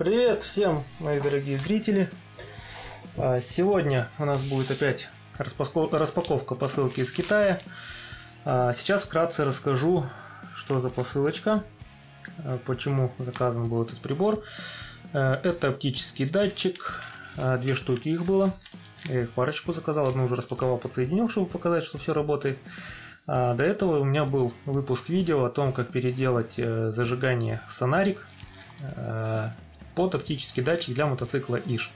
Привет всем, мои дорогие зрители! А, сегодня у нас будет опять распаковка посылки из Китая. А, сейчас вкратце расскажу, что за посылочка, а, почему заказан был этот прибор. Это оптический датчик, две штуки их было. Я их парочку заказал, одну уже распаковал, подсоединил, чтобы показать, что все работает. До этого у меня был выпуск видео о том, как переделать э, зажигание сонарик под оптический датчик для мотоцикла ИШ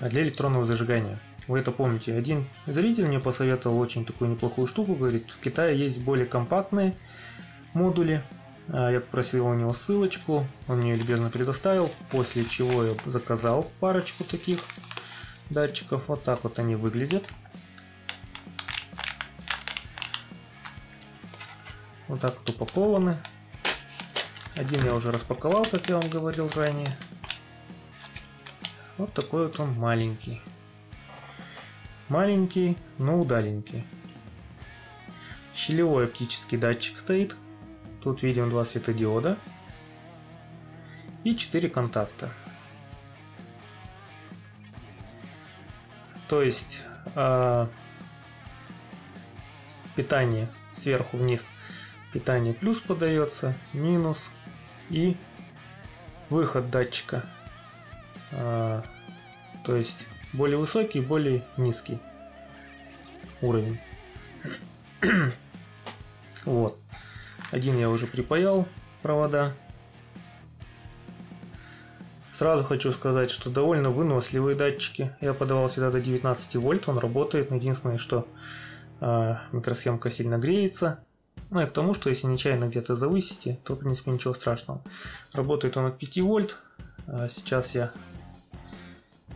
для электронного зажигания. Вы это помните. Один зритель мне посоветовал очень такую неплохую штуку. Говорит, в Китае есть более компактные модули. А, я попросил у него ссылочку, он мне любезно предоставил, после чего я заказал парочку таких датчиков. Вот так вот они выглядят. Вот так вот упакованы. Один я уже распаковал, как я вам говорил ранее. Вот такой вот он маленький. Маленький, но удаленький. Щелевой оптический датчик стоит. Тут видим два светодиода. И 4 контакта. То есть э, питание сверху вниз. Питание плюс подается, минус и выход датчика то есть более высокий, более низкий уровень. вот. Один я уже припаял провода. Сразу хочу сказать, что довольно выносливые датчики. Я подавал сюда до 19 вольт, он работает. Единственное, что э, микросхемка сильно греется. Ну и к тому, что если нечаянно где-то завысите, то в принципе ничего страшного. Работает он от 5 вольт. А сейчас я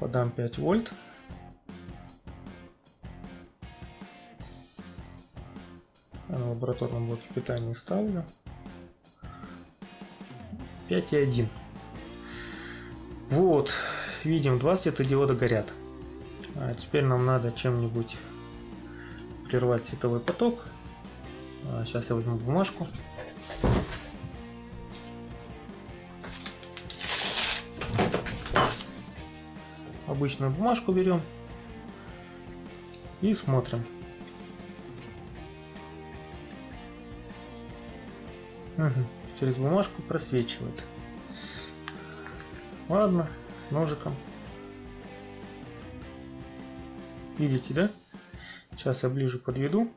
подам 5 вольт. А на лабораторном блоке питания ставлю. 5,1. Вот, видим, два светодиода горят. А теперь нам надо чем-нибудь прервать световой поток. А сейчас я возьму бумажку. Обычную бумажку берем и смотрим. Угу. Через бумажку просвечивает. Ладно, ножиком. Видите, да? Сейчас я ближе подведу.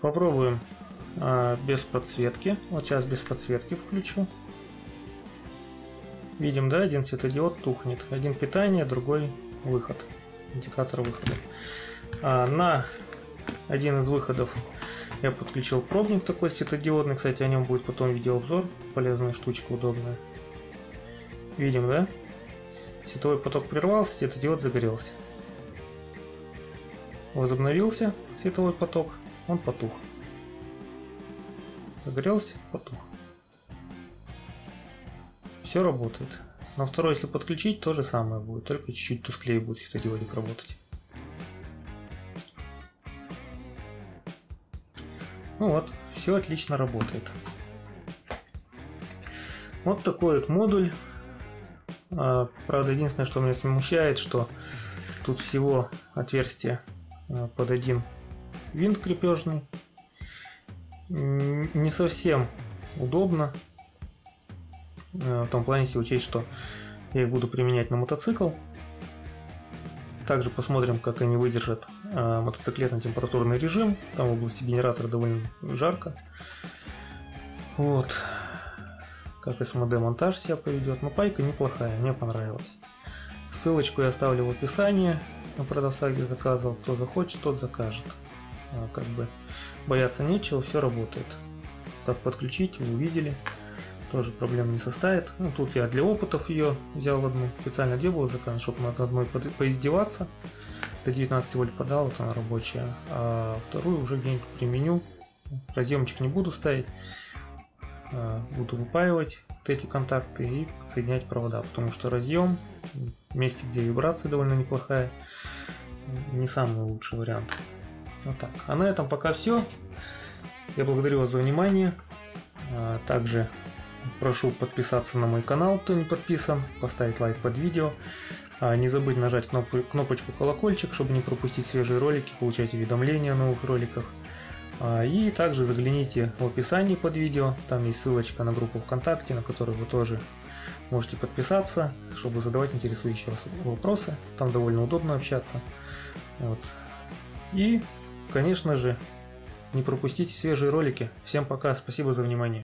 Попробуем без подсветки. Вот сейчас без подсветки включу. Видим, да, один светодиод тухнет. Один питание, другой выход. Индикатор выхода. А, на один из выходов я подключил пробник такой светодиодный. Кстати, о нем будет потом видеообзор. Полезная штучка, удобная. Видим, да? Световой поток прервался, светодиод загорелся. Возобновился световой поток, он потух. Загорелся, потух. Все работает. На второй, если подключить, то же самое будет, только чуть-чуть тусклее будет светодиодик работать. Ну вот, все отлично работает. Вот такой вот модуль. А, правда, единственное, что меня смущает, что тут всего отверстие а, под один винт крепежный не совсем удобно. Э, в том плане, если учесть, что я их буду применять на мотоцикл. Также посмотрим, как они выдержат э, мотоциклетный температурный режим. Там в области генератора довольно жарко. Вот. Как СМД монтаж себя поведет. Но пайка неплохая, мне понравилась. Ссылочку я оставлю в описании на продавца, где заказывал. Кто захочет, тот закажет. А, как бы бояться нечего, все работает. Как подключить, вы увидели. Тоже проблем не составит. Ну, тут я для опытов ее взял одну. Специально две было заказано, чтобы над одной поиздеваться. До 19 вольт подал, вот она рабочая. А вторую уже где-нибудь применю. Разъемчик не буду ставить. А, буду выпаивать вот эти контакты и подсоединять провода. Потому что разъем месте, где вибрация довольно неплохая, не самый лучший вариант. Вот так. А на этом пока все. Я благодарю вас за внимание. А, также прошу подписаться на мой канал, кто не подписан, поставить лайк под видео. А, не забыть нажать кнопочку колокольчик, чтобы не пропустить свежие ролики, получать уведомления о новых роликах. А, и также загляните в описании под видео, там есть ссылочка на группу ВКонтакте, на которую вы тоже можете подписаться, чтобы задавать интересующие вас вопросы. Там довольно удобно общаться. Вот. И, конечно же, не пропустите свежие ролики. Всем пока, спасибо за внимание.